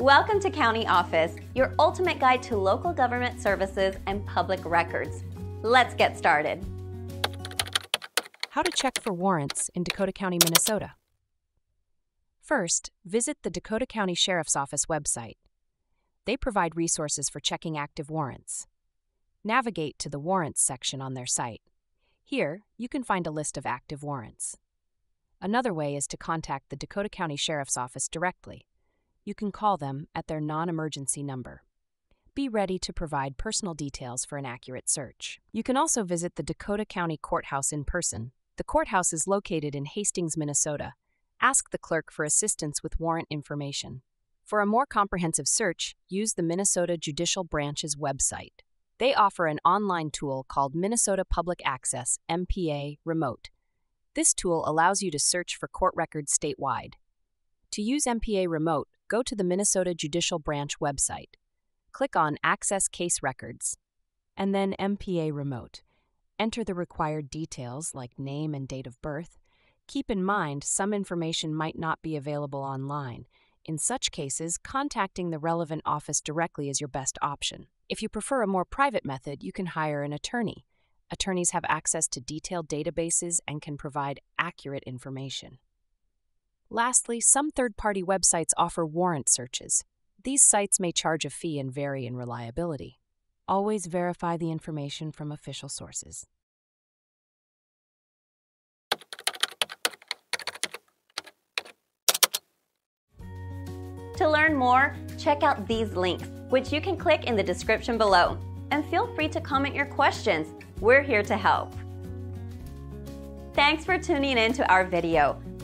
Welcome to County Office, your ultimate guide to local government services and public records. Let's get started. How to check for warrants in Dakota County, Minnesota. First, visit the Dakota County Sheriff's Office website. They provide resources for checking active warrants. Navigate to the Warrants section on their site. Here, you can find a list of active warrants. Another way is to contact the Dakota County Sheriff's Office directly. You can call them at their non emergency number. Be ready to provide personal details for an accurate search. You can also visit the Dakota County Courthouse in person. The courthouse is located in Hastings, Minnesota. Ask the clerk for assistance with warrant information. For a more comprehensive search, use the Minnesota Judicial Branch's website. They offer an online tool called Minnesota Public Access MPA Remote. This tool allows you to search for court records statewide. To use MPA Remote, go to the Minnesota Judicial Branch website. Click on Access Case Records, and then MPA Remote. Enter the required details like name and date of birth. Keep in mind some information might not be available online. In such cases, contacting the relevant office directly is your best option. If you prefer a more private method, you can hire an attorney. Attorneys have access to detailed databases and can provide accurate information. Lastly, some third party websites offer warrant searches. These sites may charge a fee and vary in reliability. Always verify the information from official sources. To learn more, check out these links, which you can click in the description below. And feel free to comment your questions. We're here to help. Thanks for tuning in to our video.